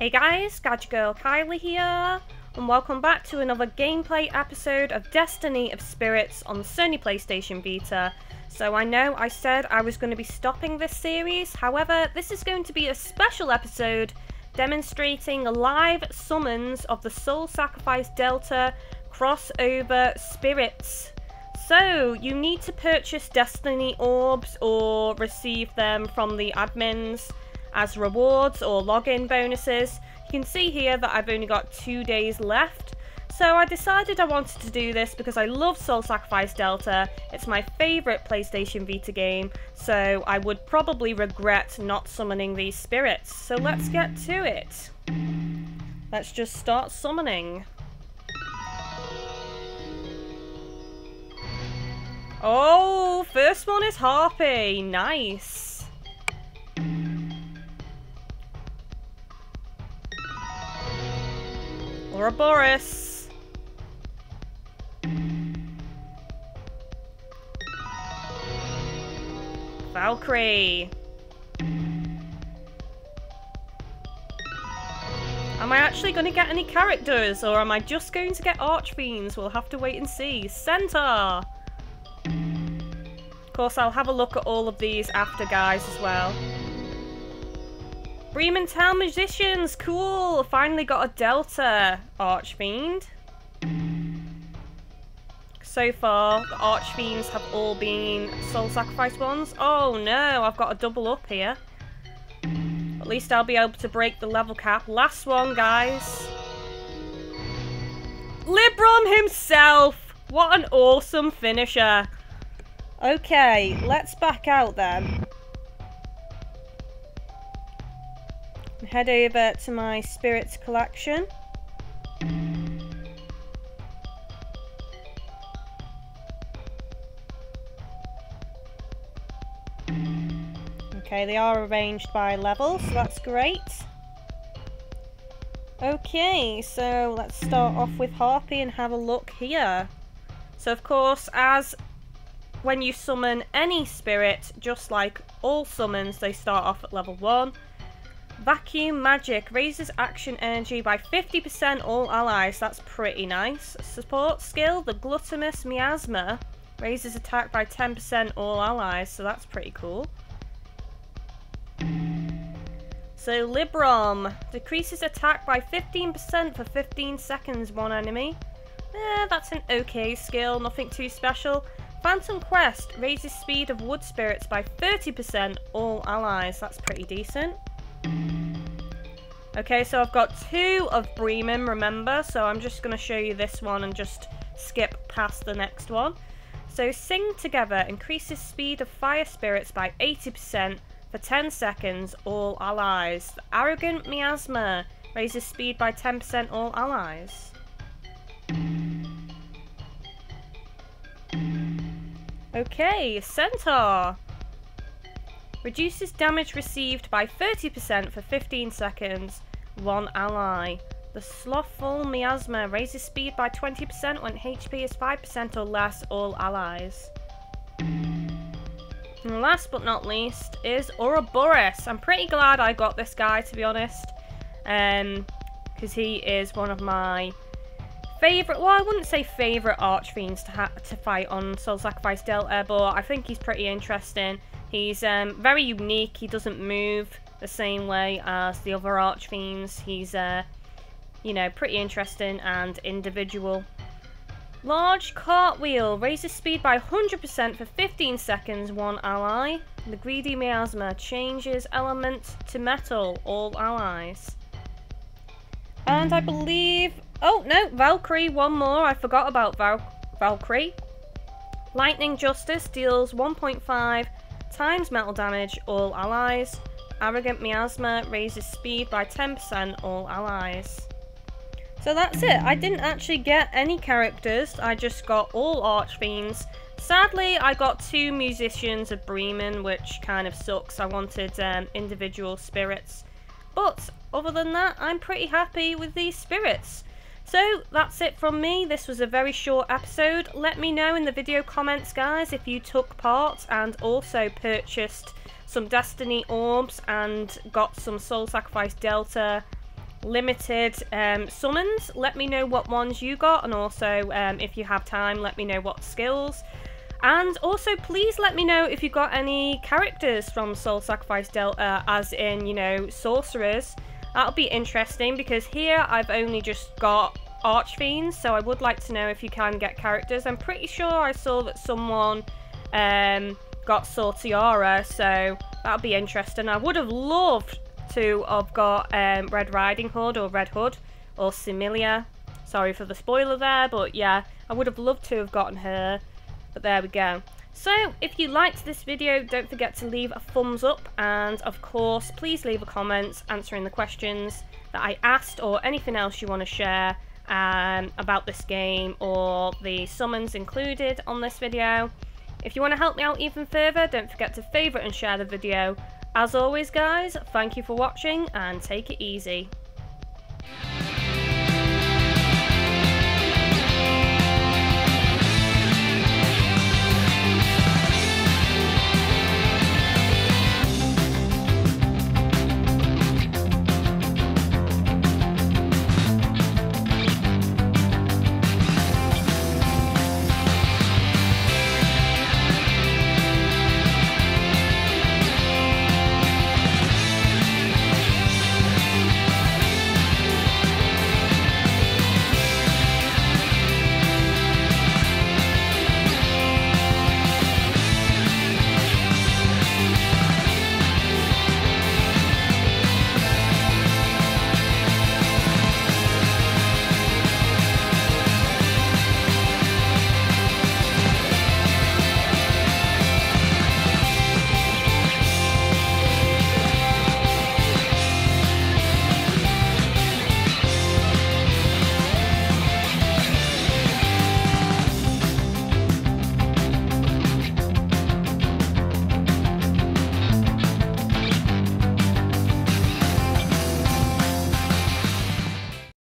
Hey guys, Gadget Girl Kylie here, and welcome back to another gameplay episode of Destiny of Spirits on the Sony PlayStation Vita. So I know I said I was going to be stopping this series, however, this is going to be a special episode demonstrating live summons of the Soul Sacrifice Delta crossover spirits. So, you need to purchase Destiny Orbs or receive them from the admins as rewards or login bonuses. You can see here that I've only got two days left. So I decided I wanted to do this because I love Soul Sacrifice Delta. It's my favourite PlayStation Vita game, so I would probably regret not summoning these spirits. So let's get to it. Let's just start summoning. Oh, first one is Harpy. Nice. Ouroboros. Valkyrie. Am I actually going to get any characters, or am I just going to get Archfiends? We'll have to wait and see. Centaur! Of course, I'll have a look at all of these after, guys, as well. Bremen Town Musicians, cool! Finally got a Delta Archfiend. So far, the Archfiends have all been Soul Sacrifice ones. Oh no, I've got a double up here. At least I'll be able to break the level cap. Last one, guys. Librom himself! What an awesome finisher. Okay, let's back out then. Head over to my spirits collection. Okay, they are arranged by level, so that's great. Okay, so let's start off with Harpy and have a look here. So of course, as when you summon any spirit, just like all summons, they start off at level 1. Vacuum Magic raises action energy by 50% all allies. That's pretty nice. Support skill, the Gluttonous Miasma raises attack by 10% all allies. So that's pretty cool. So Librom decreases attack by 15% for 15 seconds one enemy. Eh, that's an okay skill, nothing too special. Phantom Quest raises speed of wood spirits by 30% all allies. That's pretty decent. Okay, so I've got two of Bremen, remember? So I'm just going to show you this one and just skip past the next one. So Sing Together increases speed of fire spirits by 80% for 10 seconds, all allies. Arrogant Miasma raises speed by 10% all allies. Okay, Centaur. Reduces damage received by 30% for 15 seconds, one ally. The Slothful Miasma raises speed by 20% when HP is 5% or less, all allies. And last but not least is Ouroboros. I'm pretty glad I got this guy, to be honest. Um, Because he is one of my favourite, well I wouldn't say favourite Archfiends to, to fight on Soul Sacrifice Delta, but I think he's pretty interesting. He's um, very unique. He doesn't move the same way as the other Archfiends. He's, uh, you know, pretty interesting and individual. Large cartwheel raises speed by 100% for 15 seconds, one ally. The greedy miasma changes element to metal, all allies. And I believe... Oh, no, Valkyrie, one more. I forgot about Val Valkyrie. Lightning Justice deals 1.5 times metal damage, all allies. Arrogant Miasma raises speed by 10%, all allies. So that's it. I didn't actually get any characters. I just got all Archfiends. Sadly, I got two Musicians of Bremen, which kind of sucks. I wanted um, individual spirits. But other than that, I'm pretty happy with these spirits. So that's it from me. This was a very short episode. Let me know in the video comments, guys, if you took part and also purchased some Destiny Orbs and got some Soul Sacrifice Delta limited um, summons. Let me know what ones you got, and also um, if you have time, let me know what skills. And also, please let me know if you've got any characters from Soul Sacrifice Delta, as in, you know, sorcerers. That'll be interesting because here I've only just got Archfiends, so I would like to know if you can get characters. I'm pretty sure I saw that someone um, got Sortiara, so that'll be interesting. I would have loved to have got um, Red Riding Hood or Red Hood or Similia. Sorry for the spoiler there, but yeah, I would have loved to have gotten her. But there we go. So, if you liked this video, don't forget to leave a thumbs up and, of course, please leave a comment answering the questions that I asked or anything else you want to share um, about this game or the summons included on this video. If you want to help me out even further, don't forget to favourite and share the video. As always guys, thank you for watching and take it easy.